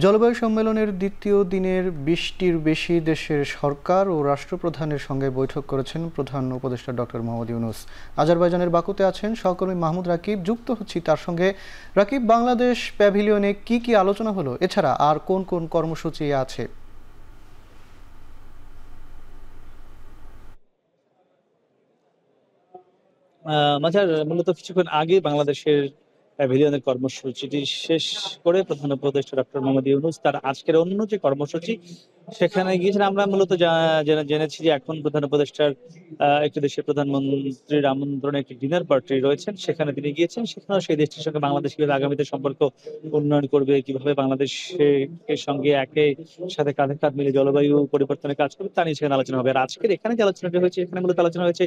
জলবায়ু সম্মেলনের দ্বিতীয় দিনের বিশটির বেশি দেশের সরকার ও রাষ্ট্রপ্রধানের সঙ্গে বৈঠক করেছেন প্রধান উপদেষ্টা ডক্টর মোহাম্মদ ইউনুস। আজারবাইজানের বাকুতে আছেন সহকর্মী মাহমুদ রাকিব। যুক্ত হচ্ছি তার সঙ্গে। রাকিব, বাংলাদেশ প্যাভিলিয়নে কি কি আলোচনা হলো? এছাড়া আর কোন কোন কর্মসূচি আছে? মাঝার, মূলত কিছুক্ষণ আগে বাংলাদেশের প্যাভিলিয়নের কর্মসূচিটি শেষ করে প্রধান উপদেষ্টা ডক্টর মোহাম্মদ ইউনুস তার আজকের অন্য যে কর্মসূচি সেখানে গিয়েছেন আমরা মূলত জেনেছি যে এখন প্রধান উপদেষ্টার একটি দেশের প্রধানমন্ত্রীর আমন্ত্রণে একটি ডিনার পার্টি রয়েছেন। সেখানে তিনি গিয়েছেন। সেখানেও সেই দেশটির সঙ্গে বাংলাদেশ কীভাবে আগামীতে সম্পর্ক উন্নয়ন করবে, কীভাবে বাংলাদেশের সঙ্গে একে সাথে কাঁধে কাঁধ মিলে জলবায়ু পরিবর্তনের কাজ করবে, তা নিয়ে সেখানে আলোচনা হবে। আর আজকের এখানে যে আলোচনাটি হয়েছে, এখানে মূলত আলোচনা হয়েছে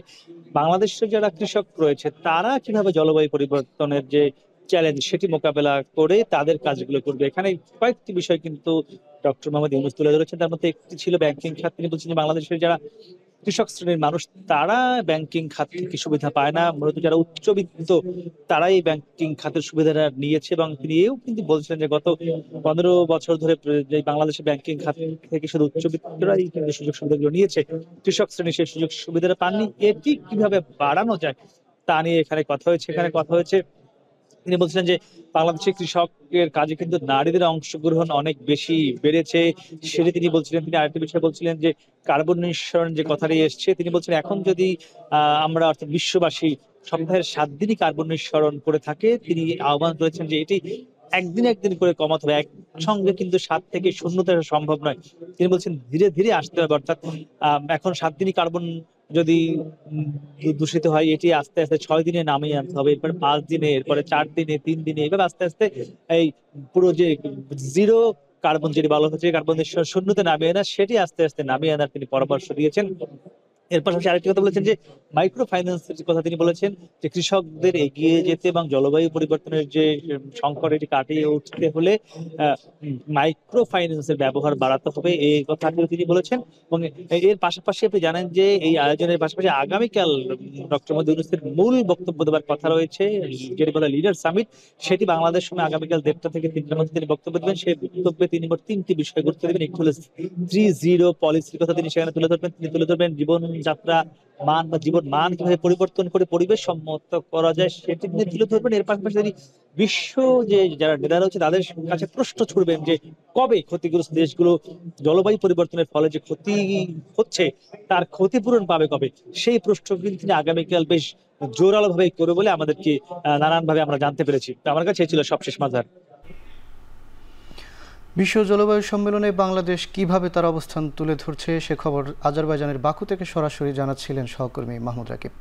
বাংলাদেশের যারা কৃষক রয়েছে, তারা কীভাবে জলবায়ু পরিবর্তনের যে চ্যালেঞ্জ সেটি মোকাবেলা করে তাদের কাজগুলো করবে। এখানে কয়েকটি বিষয় কিন্তু ডক্টর মোহাম্মদ ইউনুস তুলে ধরেছেন। তার মধ্যে একটি ছিল ব্যাংকিং খাত। তিনি বলছেন যে বাংলাদেশের যারা কৃষক শ্রেণির মানুষ, তারা ব্যাংকিং খাত থেকে সুবিধা পায় না। মূলত যারা উচ্চবিত্ত, তারাই ব্যাংকিং খাতের সুবিধাটা নিয়েছে এবং তিনি এও কিন্তু বলছেন যে গত পনেরো বছর ধরে যে বাংলাদেশের ব্যাংকিং খাত থেকে শুধু উচ্চবিত্তরাই কিন্তু সুযোগ সুবিধাগুলো নিয়েছে। কৃষক শ্রেণি সেই সুযোগ সুবিধাটা পাননি। এটি কীভাবে বাড়ানো যায় তা নিয়ে এখানে কথা হয়েছে। এখানে কথা হয়েছে তিনি বলছিলেন যে বাংলাদেশের কৃষকের কাজে কিন্তু নারীদের অংশগ্রহণ অনেক বেশি বেড়েছে। সেটি তিনি বলছিলেন, তিনি আরেকটি বিষয় বলছিলেন যে কার্বন নিঃসরণ যে কথাটি এসছে, তিনি বলছেন এখন যদি আমরা অর্থাৎ বিশ্ববাসী সপ্তাহের সাত দিনই কার্বন নিঃসরণ করে থাকে, তিনি আহ্বান করেছেন যে এটি একদিন একদিন করে কমাতে হবে। একসঙ্গে কিন্তু সাত থেকে শূন্যতা সম্ভব নয়। তিনি বলছেন ধীরে ধীরে আসতে হবে, অর্থাৎ এখন সাত দিনই কার্বন যদি দূষিত হয়, এটি আস্তে আস্তে ছয় দিনে নামিয়ে আনতে হবে, এরপরে পাঁচ দিনে, এরপরে চার দিনে, তিন দিনে, এভাবে আস্তে আস্তে এই পুরো যে জিরো কার্বন, যেটি বলা হচ্ছে, কার্বন শূন্যতে নামিয়ে আনা সেটি আস্তে আস্তে নামিয়ে আনার তিনি পরামর্শ দিয়েছেন। এর পাশাপাশি আরেকটি কথা বলেছেন যে মাইক্রো ফাইন্যান্সের কথা তিনি বলেছেন, যে কৃষকদের এগিয়ে যেতে এবং জলবায়ু পরিবর্তনের যে, সংকট কাটিয়ে উঠতে হলে মাইক্রো ফাইন্যান্সের ব্যবহার বাড়াতে হবে এই কথাটিও তিনি বলেছেন। এবং এর পাশাপাশি আপনি জানেন যে এই আয়োজনের পাশাপাশি আগামীকাল ডক্টর মোদী ইউনুসের মূল বক্তব্য দেওয়ার কথা রয়েছে, যেটি বলে লিডার সামিট। সেটি বাংলাদেশ সময় আগামীকাল দেড়টা থেকে তিনটার মধ্যে তিনি বক্তব্য দেবেন। সেই বক্তব্যে তিনি মোট তিনটি বিষয় গুরুত্ব দেবেন। একটি হলো থ্রি জিরো পলিসির কথা তিনি সেখানে তুলে ধরবেন। তিনি তুলে ধরবেন জীবন যাত্রা মান বা জীবন মান কীভাবে পরিবর্তন করে পরিবেশ সম্মত করা যায়, সেটি নিয়ে তুলে ধরবেন। এর পাশাপাশি তিনি বিশ্ব যে যারা নেতারা রয়েছে, তাদের কাছে প্রশ্ন ছুড়বেন যে, কবে ক্ষতিগ্রস্ত দেশগুলো জলবায়ু পরিবর্তনের ফলে যে ক্ষতি হচ্ছে, তার ক্ষতিপূরণ পাবে কবে? সেই প্রশ্ন কিন্তু তিনি আগামীকাল বেশ জোরালো ভাবে করবে বলে আমাদেরকে নানান ভাবে আমরা জানতে পেরেছি। আমার কাছে ছিল সবশেষ মাজার। বিশ্ব জলবায়ু সম্মেলনে বাংলাদেশ কীভাবে তার অবস্থান তুলে ধরছে, সে খবর আজারবাইজানের বাকু থেকে সরাসরি জানাচ্ছিলেন সহকর্মী মাহমুদ রাকিব।